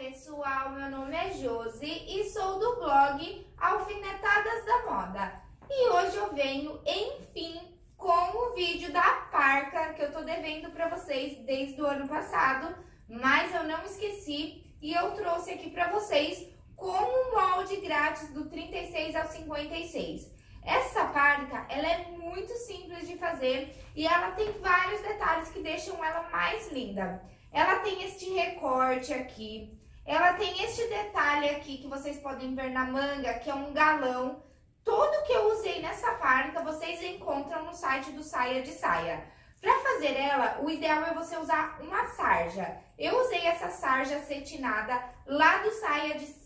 pessoal, meu nome é Josi e sou do blog Alfinetadas da Moda. E hoje eu venho, enfim, com o vídeo da parca que eu tô devendo pra vocês desde o ano passado, mas eu não esqueci e eu trouxe aqui pra vocês com um molde grátis do 36 ao 56. Essa parca, ela é muito simples de fazer e ela tem vários detalhes que deixam ela mais linda. Ela tem este recorte aqui, ela tem este detalhe aqui que vocês podem ver na manga, que é um galão. Tudo que eu usei nessa parca, vocês encontram no site do Saia de Saia. Para fazer ela, o ideal é você usar uma sarja. Eu usei essa sarja cetinada lá do Saia de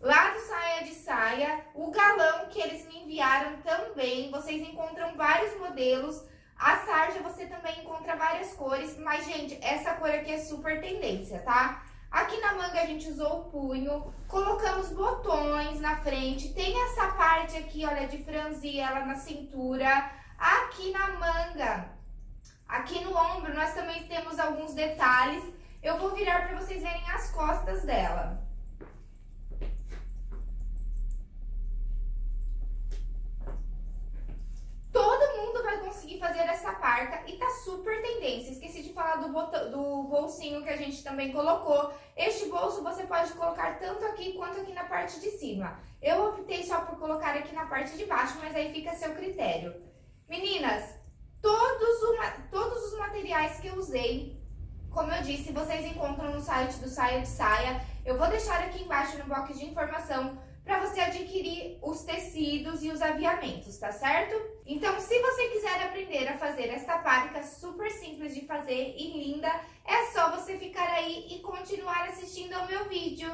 Lá do Saia de Saia, o galão que eles me enviaram também, vocês encontram vários modelos. A sarja você também encontra várias cores, mas, gente, essa cor aqui é super tendência, tá? Aqui na manga a gente usou o punho, colocamos botões na frente, tem essa parte aqui, olha, de franzir ela na cintura. Aqui na manga, aqui no ombro, nós também temos alguns detalhes. Eu vou virar para vocês verem as costas dela. Conseguir fazer essa parca e tá super tendência. Esqueci de falar do, botão, do bolsinho que a gente também colocou. Este bolso você pode colocar tanto aqui quanto aqui na parte de cima. Eu optei só por colocar aqui na parte de baixo, mas aí fica a seu critério. Meninas, todos, uma, todos os materiais que eu usei, como eu disse, vocês encontram no site do Saia de Saia. Eu vou deixar aqui embaixo no box de informação para você adquirir os tecidos e os aviamentos, tá certo? Então, se você quiser aprender a fazer esta párica super simples de fazer e linda, é só você ficar aí e continuar assistindo ao meu vídeo.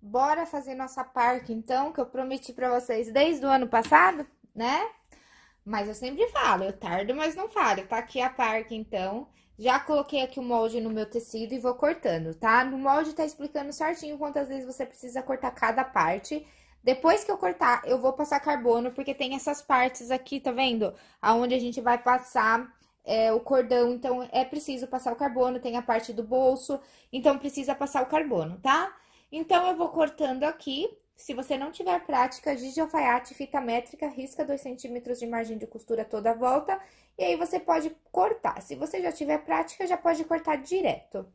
Bora fazer nossa parca, então, que eu prometi para vocês desde o ano passado, né? Mas eu sempre falo, eu tardo, mas não falho. Tá aqui a parca, então. Já coloquei aqui o molde no meu tecido e vou cortando, tá? No molde tá explicando certinho quantas vezes você precisa cortar cada parte. Depois que eu cortar, eu vou passar carbono, porque tem essas partes aqui, tá vendo? Aonde a gente vai passar é, o cordão, então é preciso passar o carbono, tem a parte do bolso, então precisa passar o carbono, tá? Então, eu vou cortando aqui se você não tiver prática, giz de alfaiate, fita métrica, risca 2 centímetros de margem de costura toda a volta, e aí você pode cortar. Se você já tiver prática, já pode cortar direto.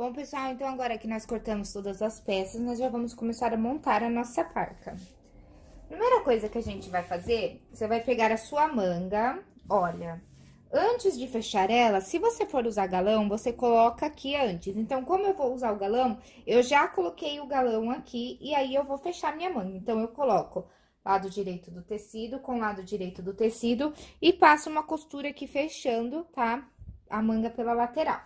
Bom, pessoal, então agora que nós cortamos todas as peças, nós já vamos começar a montar a nossa parca. Primeira coisa que a gente vai fazer, você vai pegar a sua manga, olha, antes de fechar ela, se você for usar galão, você coloca aqui antes. Então, como eu vou usar o galão, eu já coloquei o galão aqui e aí eu vou fechar minha manga. Então, eu coloco lado direito do tecido com lado direito do tecido e passo uma costura aqui fechando, tá? A manga pela lateral.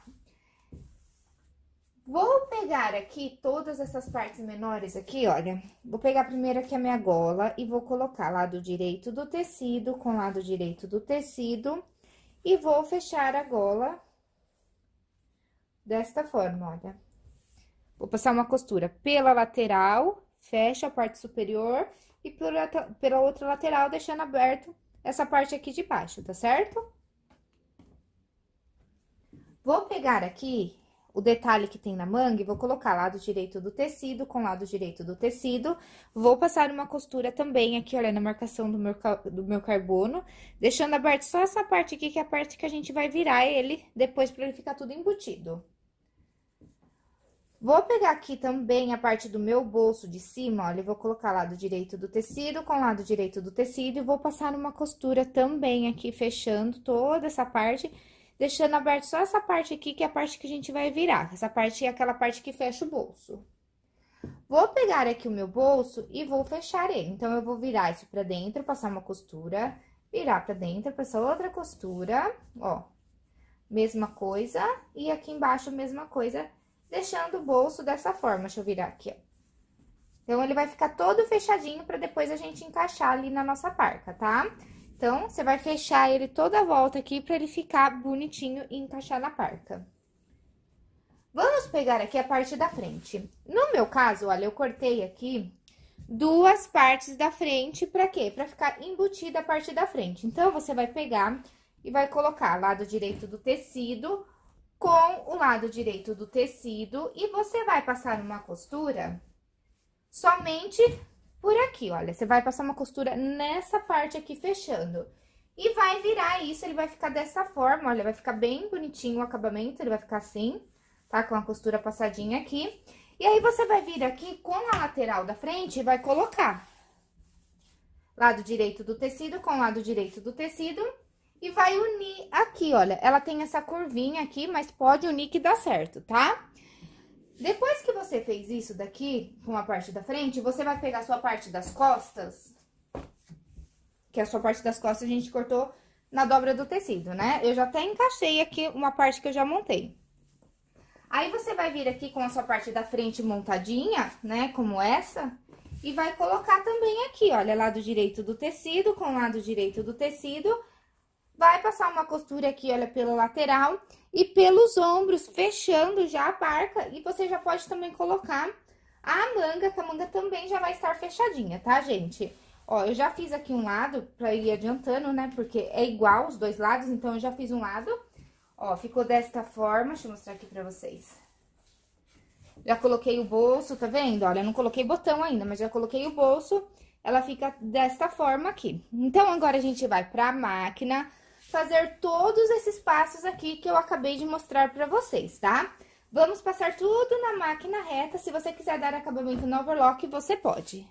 Pegar aqui todas essas partes menores aqui, olha. Vou pegar primeiro aqui a minha gola e vou colocar lado direito do tecido com lado direito do tecido. E vou fechar a gola desta forma, olha. Vou passar uma costura pela lateral, fecha a parte superior e pela outra lateral, deixando aberto essa parte aqui de baixo, tá certo? Vou pegar aqui o detalhe que tem na manga e vou colocar lado direito do tecido com lado direito do tecido. Vou passar uma costura também aqui, olha, na marcação do meu, do meu carbono, deixando aberto só essa parte aqui, que é a parte que a gente vai virar ele depois pra ele ficar tudo embutido. Vou pegar aqui também a parte do meu bolso de cima, olha, vou colocar lado direito do tecido com lado direito do tecido e vou passar uma costura também aqui, fechando toda essa parte deixando aberto só essa parte aqui, que é a parte que a gente vai virar. Essa parte é aquela parte que fecha o bolso. Vou pegar aqui o meu bolso e vou fechar ele. Então, eu vou virar isso pra dentro, passar uma costura, virar pra dentro, passar outra costura, ó. Mesma coisa, e aqui embaixo, mesma coisa, deixando o bolso dessa forma. Deixa eu virar aqui, ó. Então, ele vai ficar todo fechadinho pra depois a gente encaixar ali na nossa parca, tá? Tá? Então, você vai fechar ele toda a volta aqui pra ele ficar bonitinho e encaixar na parca. Vamos pegar aqui a parte da frente. No meu caso, olha, eu cortei aqui duas partes da frente, pra quê? Pra ficar embutida a parte da frente. Então, você vai pegar e vai colocar lado direito do tecido com o lado direito do tecido e você vai passar uma costura somente por aqui, olha. Você vai passar uma costura nessa parte aqui, fechando. E vai virar isso, ele vai ficar dessa forma, olha, vai ficar bem bonitinho o acabamento, ele vai ficar assim, tá? Com a costura passadinha aqui. E aí, você vai vir aqui com a lateral da frente e vai colocar lado direito do tecido com lado direito do tecido e vai unir aqui, olha. Ela tem essa curvinha aqui, mas pode unir que dá certo, tá? Depois que você fez isso daqui, com a parte da frente, você vai pegar a sua parte das costas, que a sua parte das costas a gente cortou na dobra do tecido, né? Eu já até encaixei aqui uma parte que eu já montei. Aí, você vai vir aqui com a sua parte da frente montadinha, né, como essa, e vai colocar também aqui, olha, lado direito do tecido com lado direito do tecido, vai passar uma costura aqui, olha, pela lateral e pelos ombros, fechando já a parca. E você já pode também colocar a manga, que a manga também já vai estar fechadinha, tá, gente? Ó, eu já fiz aqui um lado pra ir adiantando, né? Porque é igual os dois lados, então eu já fiz um lado. Ó, ficou desta forma, deixa eu mostrar aqui pra vocês. Já coloquei o bolso, tá vendo? Olha, eu não coloquei botão ainda, mas já coloquei o bolso. Ela fica desta forma aqui. Então, agora a gente vai pra máquina fazer todos esses passos aqui que eu acabei de mostrar pra vocês, tá? Vamos passar tudo na máquina reta, se você quiser dar acabamento no overlock, você pode.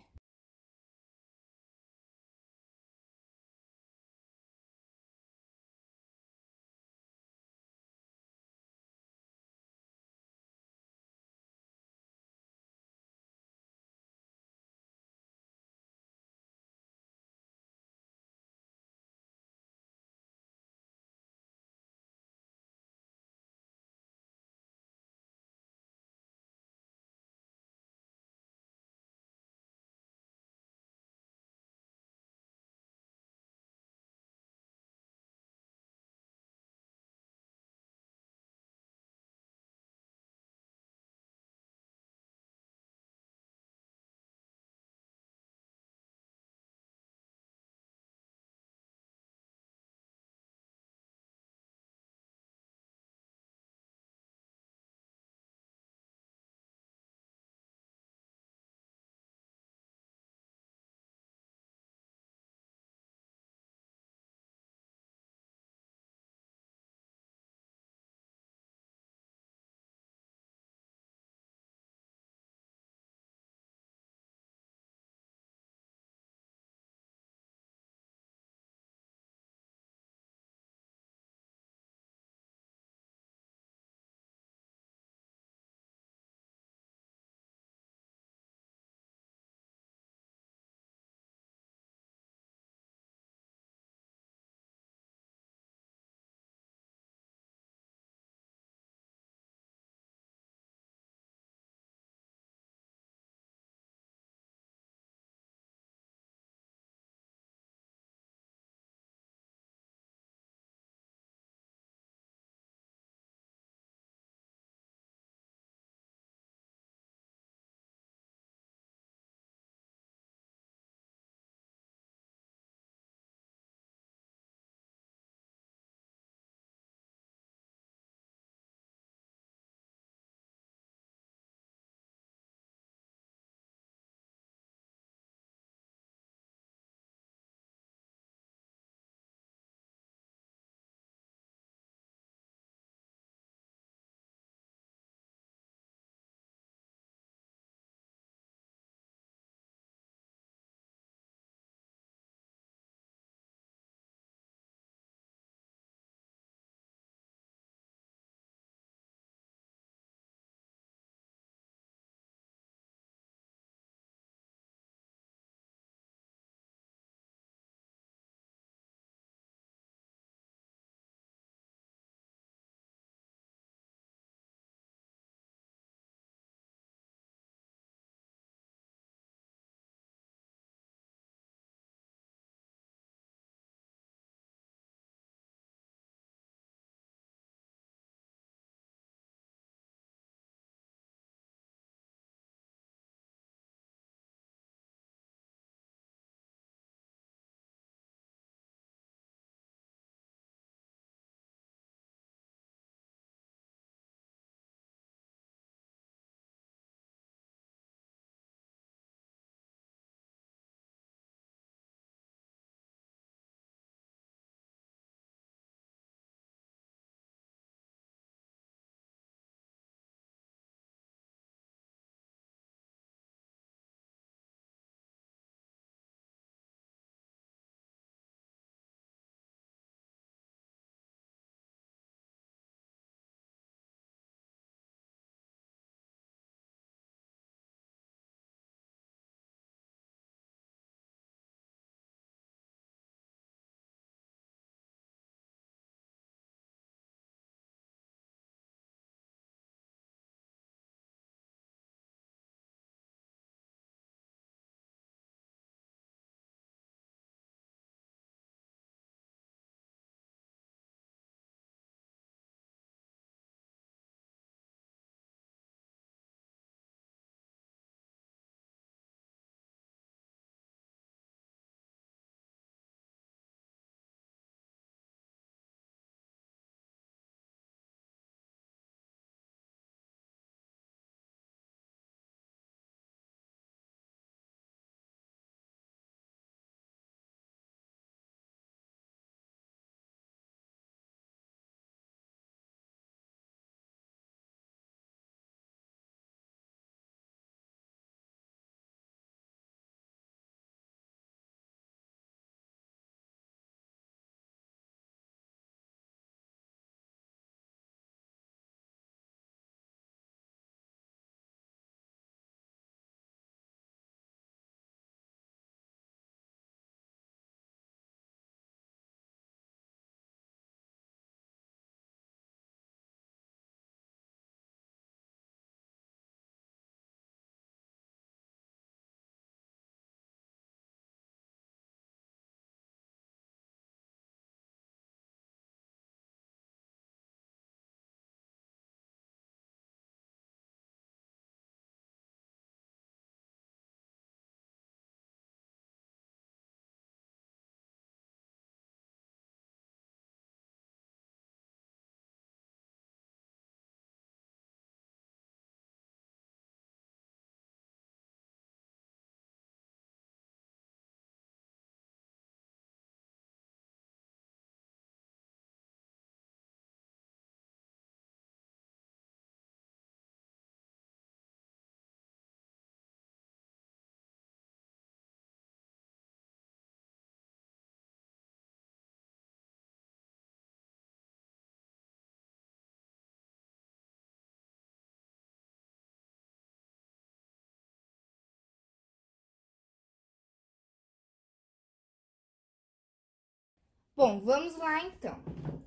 Bom, vamos lá então,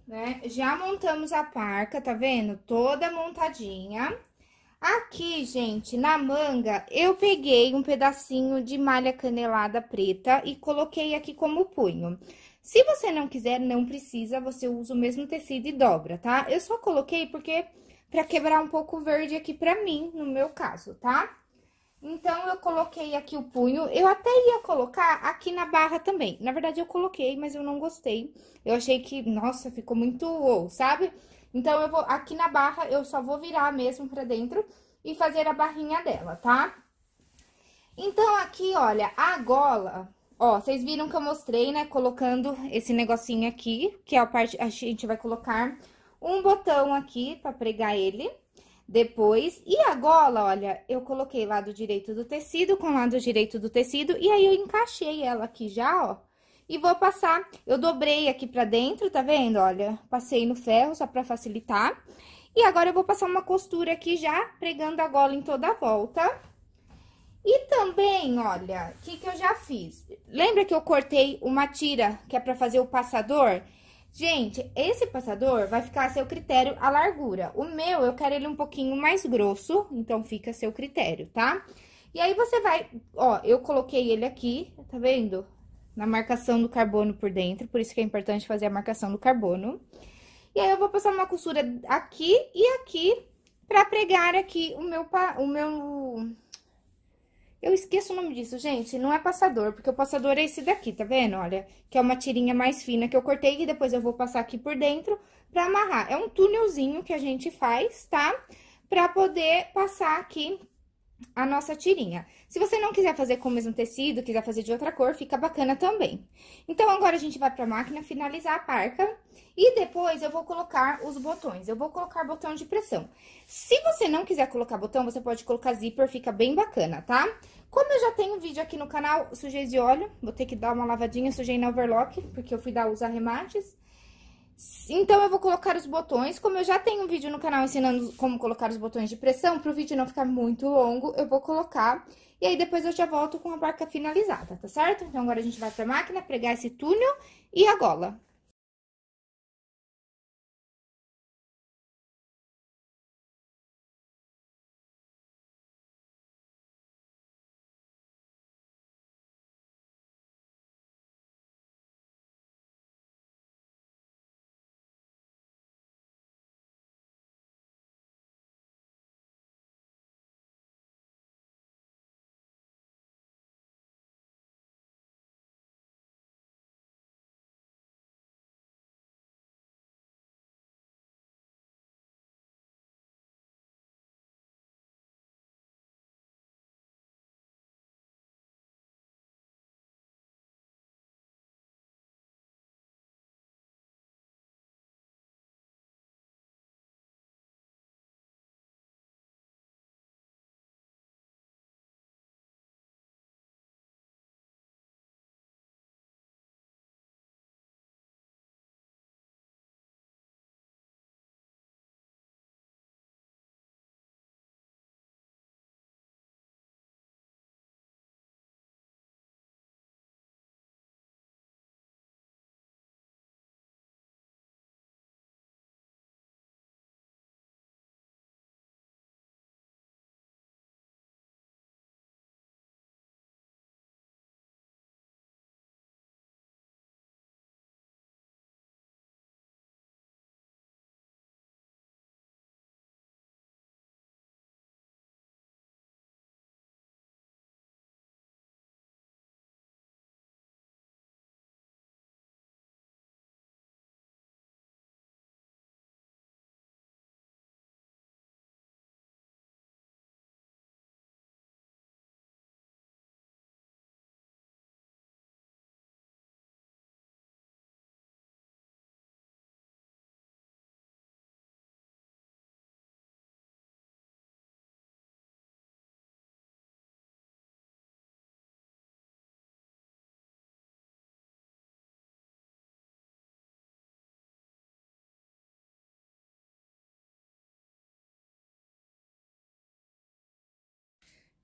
né? Já montamos a parca, tá vendo? Toda montadinha. Aqui, gente, na manga, eu peguei um pedacinho de malha canelada preta e coloquei aqui como punho. Se você não quiser, não precisa, você usa o mesmo tecido e dobra, tá? Eu só coloquei porque pra quebrar um pouco o verde aqui pra mim, no meu caso, tá? Então, eu coloquei aqui o punho. Eu até ia colocar aqui na barra também. Na verdade, eu coloquei, mas eu não gostei. Eu achei que, nossa, ficou muito sabe? Então, eu vou, aqui na barra, eu só vou virar mesmo pra dentro e fazer a barrinha dela, tá? Então, aqui, olha, a gola, ó, vocês viram que eu mostrei, né, colocando esse negocinho aqui, que é a parte, a gente vai colocar um botão aqui pra pregar ele depois. E a gola, olha, eu coloquei lado direito do tecido com lado direito do tecido, e aí eu encaixei ela aqui já, ó. E vou passar, eu dobrei aqui pra dentro, tá vendo? Olha, passei no ferro só pra facilitar. E agora eu vou passar uma costura aqui já, pregando a gola em toda a volta. E também, olha, o que que eu já fiz? Lembra que eu cortei uma tira que é pra fazer o passador? Gente, esse passador vai ficar a seu critério a largura. O meu, eu quero ele um pouquinho mais grosso, então fica a seu critério, tá? E aí, você vai... Ó, eu coloquei ele aqui, tá vendo? Na marcação do carbono por dentro, por isso que é importante fazer a marcação do carbono. E aí, eu vou passar uma costura aqui e aqui pra pregar aqui o meu... O meu eu esqueço o nome disso, gente. Não é passador, porque o passador é esse daqui, tá vendo? Olha, que é uma tirinha mais fina que eu cortei e depois eu vou passar aqui por dentro pra amarrar. É um túnelzinho que a gente faz, tá? Pra poder passar aqui a nossa tirinha. Se você não quiser fazer com o mesmo tecido, quiser fazer de outra cor, fica bacana também. Então, agora a gente vai pra máquina finalizar a parca e depois eu vou colocar os botões. Eu vou colocar botão de pressão. Se você não quiser colocar botão, você pode colocar zíper, fica bem bacana, tá? Como eu já tenho vídeo aqui no canal, sujei de óleo, vou ter que dar uma lavadinha, sujei na overlock, porque eu fui dar os arremates. Então, eu vou colocar os botões, como eu já tenho um vídeo no canal ensinando como colocar os botões de pressão, para o vídeo não ficar muito longo, eu vou colocar. E aí, depois eu já volto com a barca finalizada, tá certo? Então, agora a gente vai pra máquina, pregar esse túnel e a gola.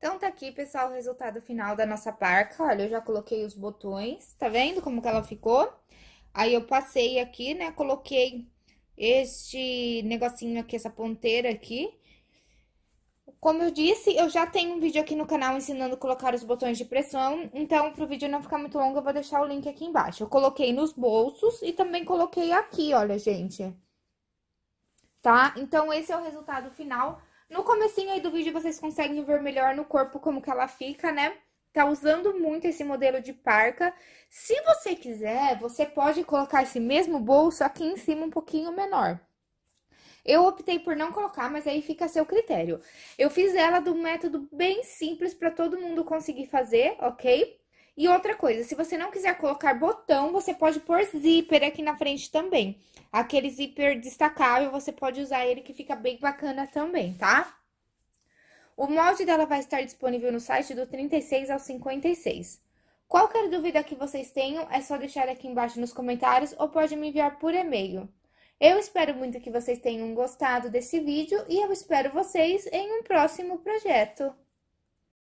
Então, tá aqui, pessoal, o resultado final da nossa parca. Olha, eu já coloquei os botões, tá vendo como que ela ficou? Aí eu passei aqui, né, coloquei este negocinho aqui, essa ponteira aqui. Como eu disse, eu já tenho um vídeo aqui no canal ensinando a colocar os botões de pressão, então, pro vídeo não ficar muito longo, eu vou deixar o link aqui embaixo. Eu coloquei nos bolsos e também coloquei aqui, olha, gente. Tá? Então, esse é o resultado final. No comecinho aí do vídeo, vocês conseguem ver melhor no corpo como que ela fica, né? tá usando muito esse modelo de parca. Se você quiser, você pode colocar esse mesmo bolso aqui em cima um pouquinho menor. Eu optei por não colocar, mas aí fica a seu critério. Eu fiz ela do método bem simples para todo mundo conseguir fazer, ok? E outra coisa, se você não quiser colocar botão, você pode pôr zíper aqui na frente também. Aquele zíper destacável, você pode usar ele que fica bem bacana também, tá? O molde dela vai estar disponível no site do 36 ao 56. Qualquer dúvida que vocês tenham, é só deixar aqui embaixo nos comentários ou pode me enviar por e-mail. Eu espero muito que vocês tenham gostado desse vídeo e eu espero vocês em um próximo projeto.